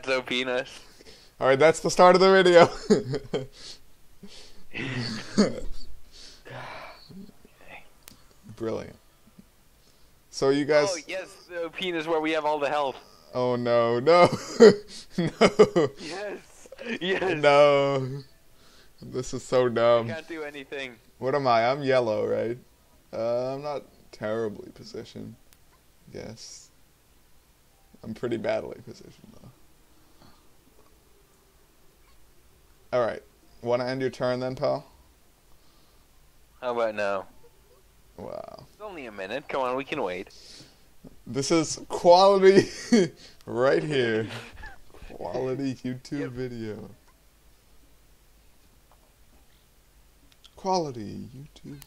So penis. All right, that's the start of the video. Brilliant. So you guys. Oh yes, the penis where we have all the health. Oh no, no, no, Yes, yes. no. This is so I dumb. can't do anything. What am I? I'm yellow, right? Uh, I'm not terribly positioned. Yes. I'm pretty badly positioned though. All right. Want to end your turn then, pal? How about now? Wow. It's only a minute. Come on, we can wait. This is quality right here. Quality YouTube Yep. video. Quality YouTube.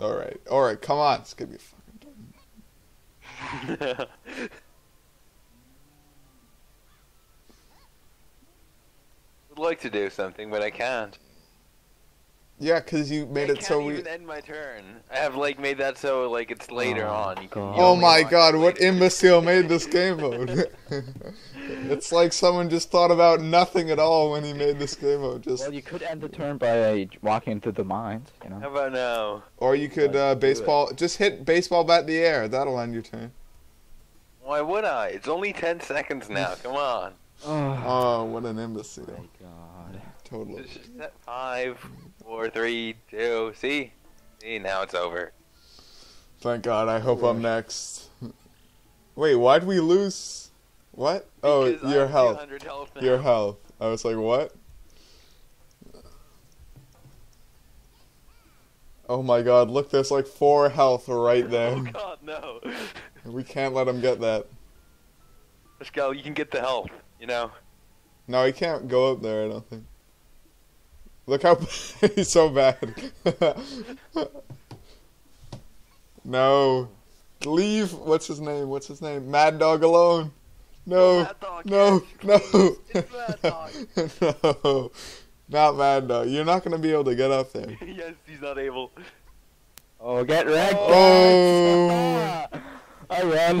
All right, all right, come on, it's gonna be fucking Would like to do something, but I can't. Yeah, cause you made I it can't so even we. end my turn. I have like made that so like it's later Oh, on. You can, you Oh my god, what imbecile made this game mode? it's like someone just thought about nothing at all when he made this game mode. Just Well, you could end the turn by walking into the mines, you know. How about now? Or you could uh, baseball. Just hit baseball bat in the air. That'll end your turn. Why would I? It's only ten seconds now. Come on. Oh, Oh, what an imbecile! my god. Totally. It's five, four, three, two. See, see now it's over. Thank God. I hope I'm next. Wait, why'd we lose? What? Oh, Because I your have health. health now. Your health. I was like, what? Oh my God! Look, there's like four health right there. Oh God, no. We can't let him get that. Let's go. You can get the health. You know. No, he can't go up there. I don't think. Look how he's so bad. no, leave. What's his name? What's his name? Mad Dog alone. No, Mad Dog, no, yes, no, It's Mad Dog. no, not Mad Dog. You're not gonna be able to get up there. yes, he's not able. Oh, get wrecked! Oh. I run.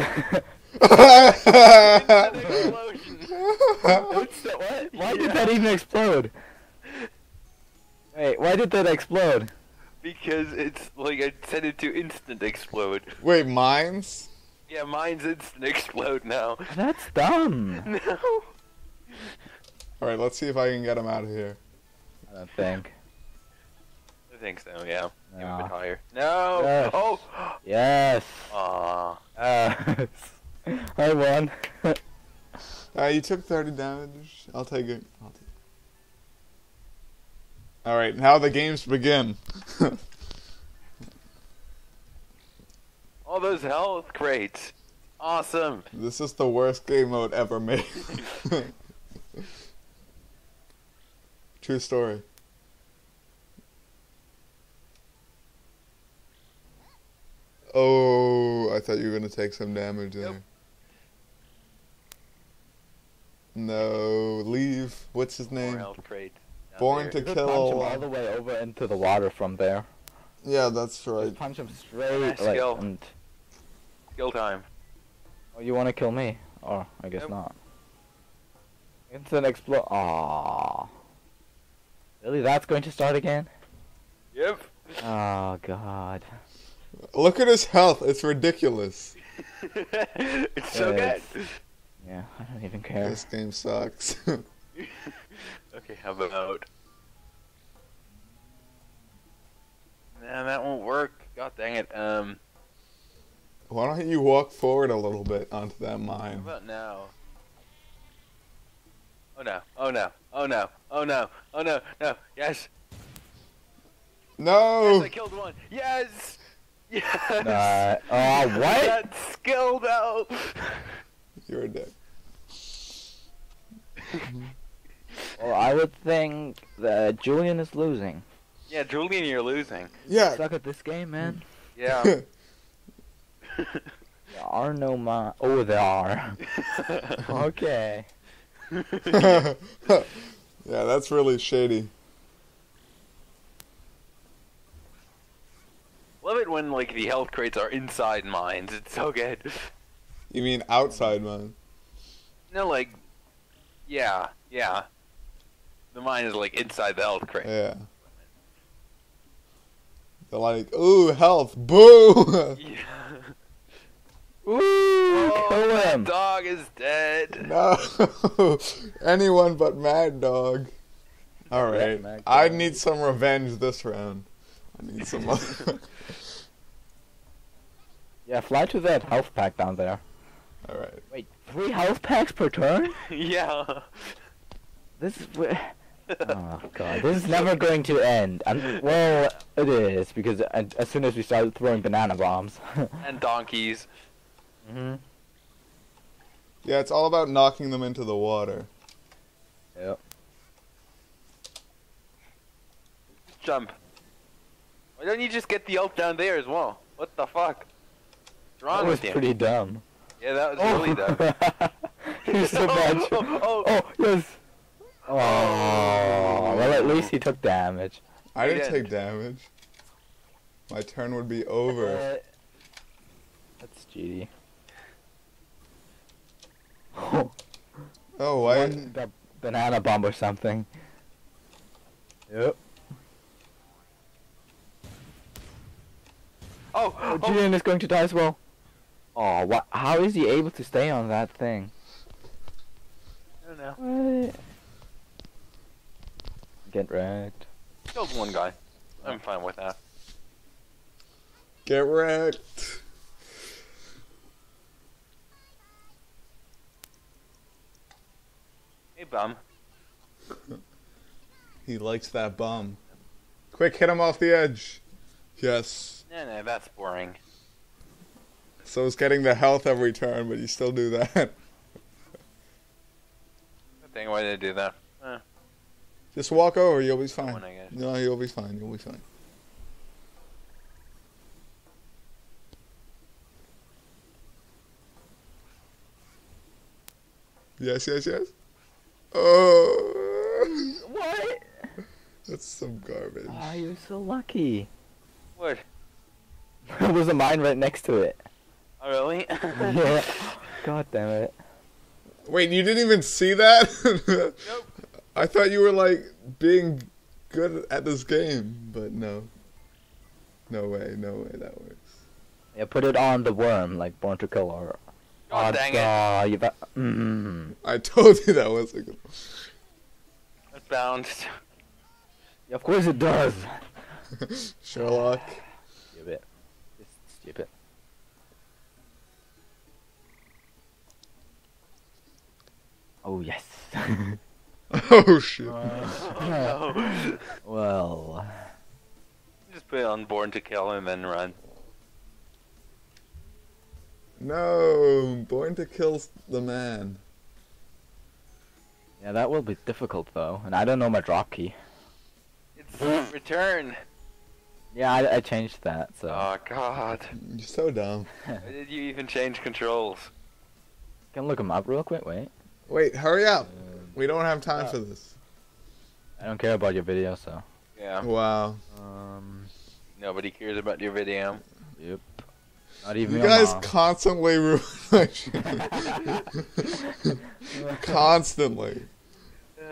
An explosion. What's that- what? Why did that even explode? Wait, why did that explode? because it's like I set it to instant explode. Wait, mines? Yeah, mine's instant explode now. That's dumb. No. All right, let's see if I can get him out of here. I don't think. I think so. Yeah. Give him a bit No. higher. No. Yes. Oh. Yes. Aw. Uh, I won. Uh, you took 30 damage. I'll take it. I'll take it. All right, now the games begin. All those health crates. Awesome. this is the worst game mode ever made. True story. Oh, I thought you were gonna take some damage there. Yep. No, leave. What's his name? health crates. Born there. to You kill. punch him all the way over into the water from there. Yeah, that's right. Just punch him straight. Nice Like, skill. and, Skill time. oh, you want to kill me? Oh, I guess Nope. not. Instant explode. Aww. Really? That's going to start again? Yep. Oh god. Look at his health. It's ridiculous. it's so Yes. good. Yeah, I don't even care. This game sucks. Okay, how about? Nah, that won't work. God dang it. Um, Why don't you walk forward a little bit onto that mine? how about now? Oh no! Oh no! Oh no! Oh no! Oh no! No! Yes! No! Yes! No! I killed one. Yes! Yes! Uh, oh, what? That's skill though. You're a dick. Well, I would think that Julian is losing. yeah, Julian, you're losing. Yeah. Suck at this game, man. Yeah. There are no ma- Oh, there are. okay. yeah, that's really shady. Love it. it when like the health crates are inside mines. It's so good. You mean outside mine? No, like, yeah, yeah. The mine is like inside the health crate. Yeah. They're like, ooh, health, boo! Yeah. Ooh, Oh, kill him. dog is dead. no, anyone but Mad Dog. All right, Yeah, I need some revenge this round. I need some. Yeah, fly to that health pack down there. All right. Wait, three health packs per turn? yeah. This is. wh- Oh god, this is never going to end. And, well, it is because a- as soon as we start throwing banana bombs. and donkeys. hmm Yeah, it's all about knocking them into the water. Yep. Jump. Why don't you just get the elk down there as well? What the fuck? What's That wrong was with you? pretty dumb. Yeah, that was really dumb. You're so bad. Oh, oh, Oh, yes. Oh, well, at least he took damage. I didn't didn't. take damage. My turn would be over. Uh, that's GD. Oh, Oh, why? one banana bomb or something. Yep. Oh, Oh, oh, Julian is going to die as well. Oh, what? How is he able to stay on that thing? I don't know. What? Get wrecked. Killed one guy. I'm fine with that. Get wrecked. Hey, bum. He likes that bum. Quick, hit him off the edge. Yes. No, no, that's boring. So it's getting the health every turn, but you still do that. Good thing why did I do that? Just walk over, you'll be Someone, fine. I guess. No, you'll be fine. You'll be fine. Yes, yes, yes. Oh, What? that's some garbage. Oh, you're so lucky. What? there was a mine right next to it. Oh, really? yeah. God damn it. Wait, you didn't even see that? Nope. I thought you were like being good at this game, but no. No way, no way that works. Yeah, put it on the worm, like Born to Kill or. God dang it. Oh, you ba- mm. I told you that wasn't good. It bounced. Yeah, Of course it does. Sherlock. Stupid. It's stupid. Oh yes. Oh shit. no. well, Just put it on Born to Kill him and run. No, Born to Kill the man. yeah, that will be difficult though, and I don't know my drop key. It's return. Yeah, I, I changed that, so. Oh God. You're so dumb. Why did you even change controls? Can look them up real quick. Wait. Wait, hurry up. We don't have time for this. I don't care about your video, so. Yeah. Wow. Um. Nobody cares about your video. Yep. Not even You guys mom. constantly ruin my shit. constantly.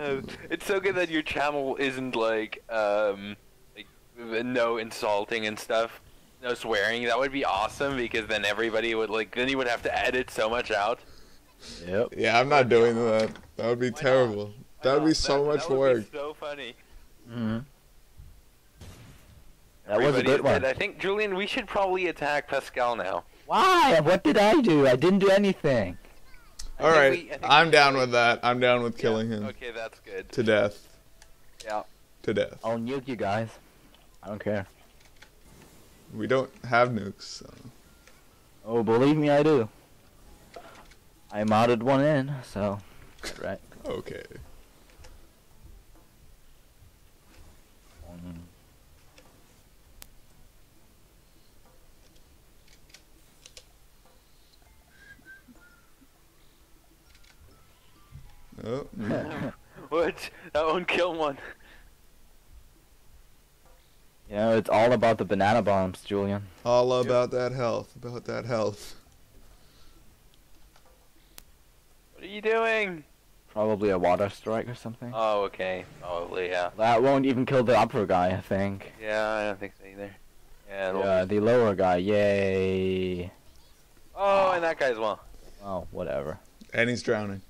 Uh, it's so good that your channel isn't like um like no insulting and stuff, no swearing. That would be awesome because then everybody would like then you would have to edit so much out. Yep. Yeah, I'm not doing that. That would be Why terrible. Why That would be so much that would work. Be so funny. hmm That was a Everybody- good one. but I think Julian, we should probably attack Pascal now. Why? What did I do? I didn't do anything. I All think right, we- I think I'm down with that. I'm down with killing Yeah, him Okay, that's good. to death. Yeah. To death. I'll nuke you guys. I don't care. We don't have nukes. So. Oh, believe me, I do. I modded one in, so. Right. Okay. Um, Oh. What? That won't kill one. You know, it's all about the banana bombs, Julian. All about that health. About that health. What are you doing? Probably a water strike or something. Oh, okay. Probably, yeah. That won't even kill the upper guy, I think. Yeah, I don't think so either. Yeah. it'll- Yeah, the lower guy, yay. Oh, and that guy as well. Oh, whatever. And he's drowning.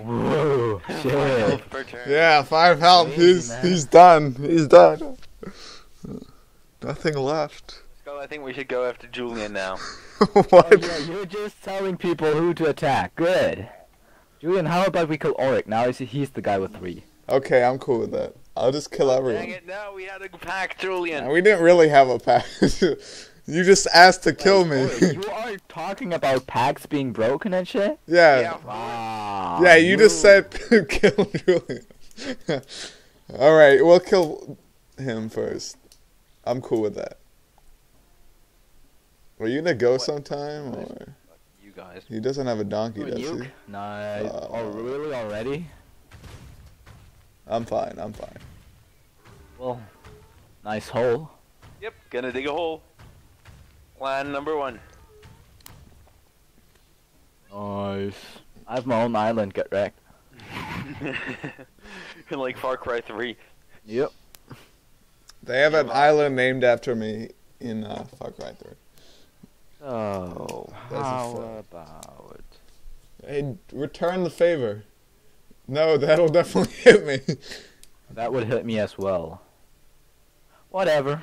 Whoa, shit. health per turn. Yeah, five health. Crazy, He's man. he's done. He's done. Nothing left. Skull, I think we should go after Julian now. Oh, what? yeah, you're just telling people who to attack. Good. Julian, how about we kill Oric? Now he's, he's the guy with three. Okay, I'm cool with that. I'll just kill oh, Dang everyone. it, no, we had a pack, Julian. We didn't really have a pack. you just asked to kill me. Oric, you are talking about packs being broken and shit? yeah. Yeah. Wow. Yeah, you just said kill Julian. All right, we'll kill him first. I'm cool with that. Are you gonna go What? sometime, or You guys. he doesn't have a donkey, does he? nuke? Nice. Uh, oh, really? Already? I'm fine. I'm fine. Well, nice hole. Yep, gonna dig a hole. Plan number one. Nice. I have my own island. Get wrecked. like Far Cry 3. Yep. They have an island named after me in uh, Far Cry 3. So, That's how about... Hey, return the favor. No, that'll definitely hit me. That would hit me as well. Whatever.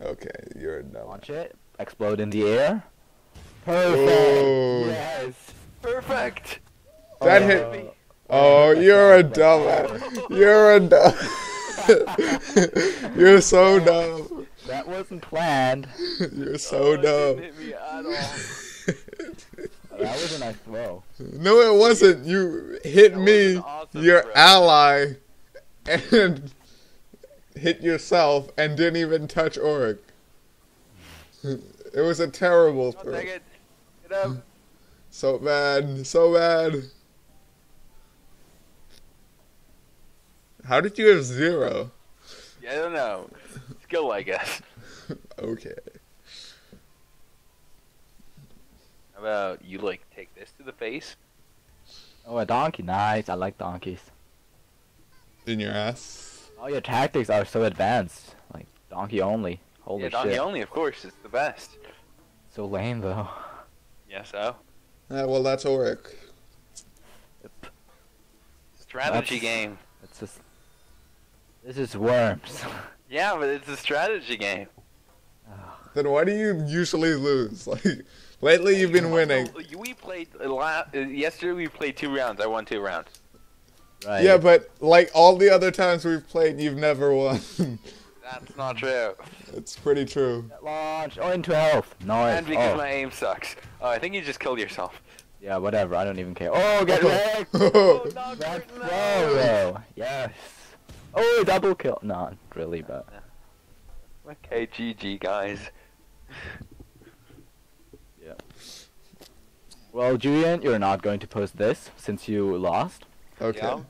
Okay, you're a dumb. Launch it. Explode in the air. Perfect. Yes. Perfect! That Uh, hit Oh, you're a dumb. You're a dumb. you're so dumb. That wasn't planned. You're Oh, so it didn't dumb. hit me at all. That was a nice throw. no, it wasn't. You hit That me, awesome your throw. ally, and hit yourself and didn't even touch Oric. It was a terrible Oh, throw. dang it. Get up. So bad, so bad. How did you have zero? Yeah, I don't know. Skill, I guess. Okay. How about you, like, take this to the face? Oh, a donkey. Nice. I like donkeys. In your ass. All your tactics are so advanced. Like, donkey only. Holy yeah, donkey shit. only, of course. It's the best. So lame, though. Yeah, so. Yeah, well, that's Oric. Strategy That's- game. It's just... This is worms. Yeah, but it's a strategy game. Then why do you usually lose? Like, lately you've been winning. We played a lot. uh, Yesterday we played two rounds. I won two rounds. right. Yeah, but like all the other times we've played, you've never won. That's not true. it's pretty true. Launch. Oh, into health. Nice. And because oh. my aim sucks. Oh, I think you just killed yourself. Yeah, whatever. I don't even care. Oh, get wrecked. Oh, not That's no. throw. Yes. Oh, double kill. Not really, but... Okay, GG, guys. Yeah. Well, Julian, you're not going to post this since you lost. okay. Yeah.